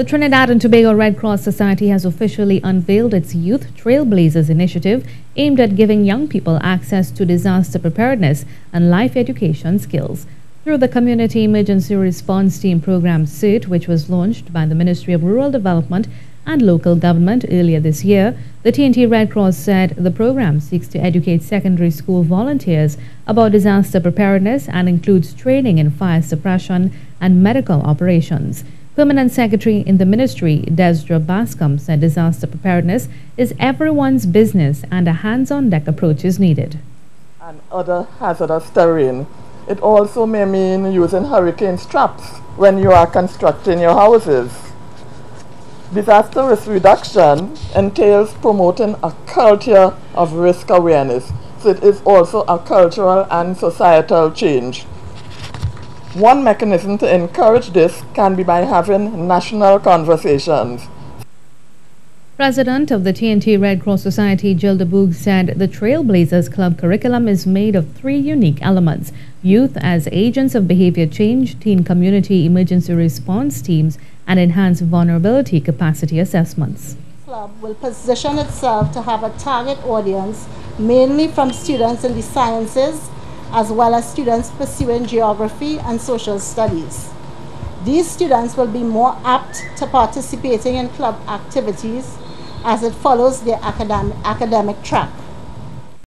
The Trinidad and Tobago Red Cross Society has officially unveiled its Youth Trailblazers initiative aimed at giving young people access to disaster preparedness and life education skills. Through the Community Emergency Response Team program CERT, which was launched by the Ministry of Rural Development and Local Government earlier this year, the TNT Red Cross said the program seeks to educate secondary school volunteers about disaster preparedness and includes training in fire suppression and medical operations. Permanent Secretary in the Ministry, Desdra Bascombe, said disaster preparedness is everyone's business and a hands-on deck approach is needed. And other hazardous terrain. It also may mean using hurricane straps when you are constructing your houses. Disaster risk reduction entails promoting a culture of risk awareness. So it is also a cultural and societal change. One mechanism to encourage this can be by having national conversations. President of the TNT Red Cross Society, Jill De Bourg, said the Trailblazers Club curriculum is made of three unique elements youth as agents of behavior change, teen community emergency response teams, and enhanced vulnerability capacity assessments. The club will position itself to have a target audience mainly from students in the sciences as well as students pursuing geography and social studies. These students will be more apt to participating in club activities as it follows their academic, academic track.